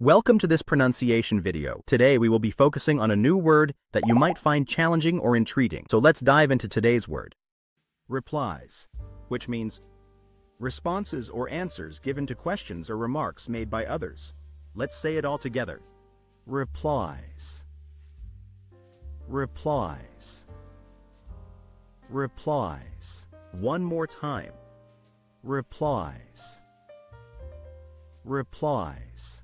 Welcome to this pronunciation video. Today we will be focusing on a new word that you might find challenging or intriguing. So let's dive into today's word. Replies, which means responses or answers given to questions or remarks made by others. Let's say it all together. Replies. Replies. Replies. One more time. Replies. Replies.